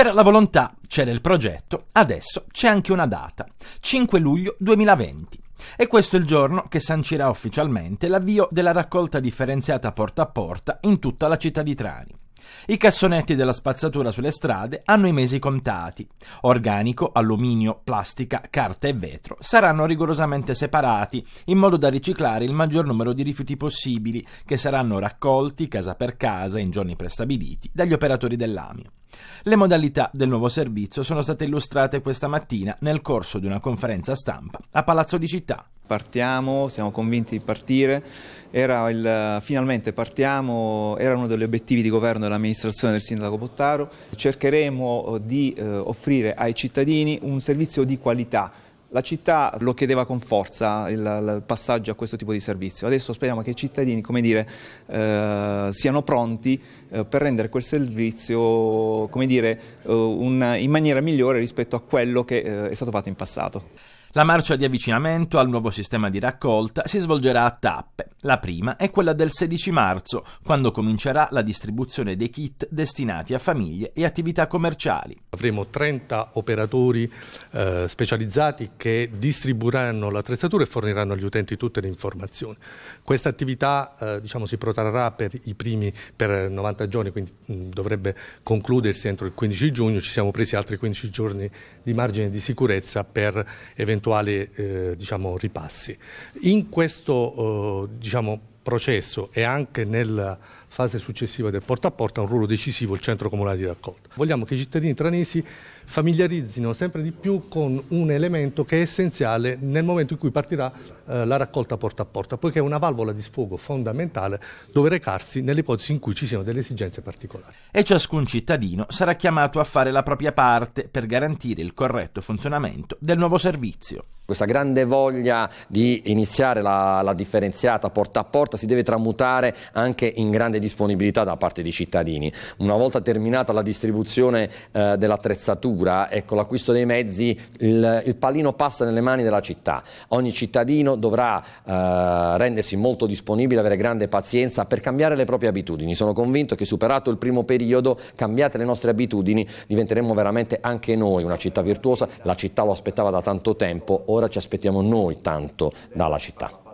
C'era la volontà, c'era il progetto, adesso c'è anche una data, 5 luglio 2020. E questo è il giorno che sancirà ufficialmente l'avvio della raccolta differenziata porta a porta in tutta la città di Trani. I cassonetti della spazzatura sulle strade hanno i mesi contati. Organico, alluminio, plastica, carta e vetro saranno rigorosamente separati in modo da riciclare il maggior numero di rifiuti possibili che saranno raccolti casa per casa in giorni prestabiliti dagli operatori dell'AMIO. Le modalità del nuovo servizio sono state illustrate questa mattina nel corso di una conferenza stampa a Palazzo di Città. Partiamo, siamo convinti di partire, il, finalmente partiamo, era uno degli obiettivi di governo dell'amministrazione del sindaco Bottaro, cercheremo di eh, offrire ai cittadini un servizio di qualità la città lo chiedeva con forza il, il, passaggio a questo tipo di servizio. Adesso speriamo che i cittadini dire, eh, siano pronti eh, per rendere quel servizio dire, eh, un, in maniera migliore rispetto a quello che eh, è stato fatto in passato. La marcia di avvicinamento al nuovo sistema di raccolta si svolgerà a tappe. La prima è quella del 16 marzo, quando comincerà la distribuzione dei kit destinati a famiglie e attività commerciali. Avremo 30 operatori eh, specializzati che distribuiranno l'attrezzatura e forniranno agli utenti tutte le informazioni. Questa attività eh, diciamo, si protrarrà per i primi per 90 giorni, quindi mh, mm, dovrebbe concludersi entro il 15 giugno. Ci siamo presi altri 15 giorni di margine di sicurezza per eventuali eventuali eh, diciamo, ripassi. In questo eh, diciamo, processo e anche nella fase successiva del porta a porta ha un ruolo decisivo il centro comunale di raccolta. Vogliamo che i cittadini tranesi familiarizzino sempre di più con un elemento che è essenziale nel momento in cui partirà eh, la raccolta porta a porta, poiché è una valvola di sfogo fondamentale dove recarsi nelle ipotesi in cui ci siano delle esigenze particolari. E ciascun cittadino sarà chiamato a fare la propria parte per garantire il corretto funzionamento del nuovo servizio. Questa grande voglia di iniziare la, la differenziata porta a porta si deve tramutare anche in grande disponibilità da parte dei cittadini. Una volta terminata la distribuzione eh, dell'attrezzatura e con l'acquisto dei mezzi il, il, pallino passa nelle mani della città. Ogni cittadino dovrà eh, rendersi molto disponibile, avere grande pazienza per cambiare le proprie abitudini. Sono convinto che superato il primo periodo, cambiate le nostre abitudini, diventeremo veramente anche noi una città virtuosa. La città lo aspettava da tanto tempo, ora ci aspettiamo noi tanto dalla città.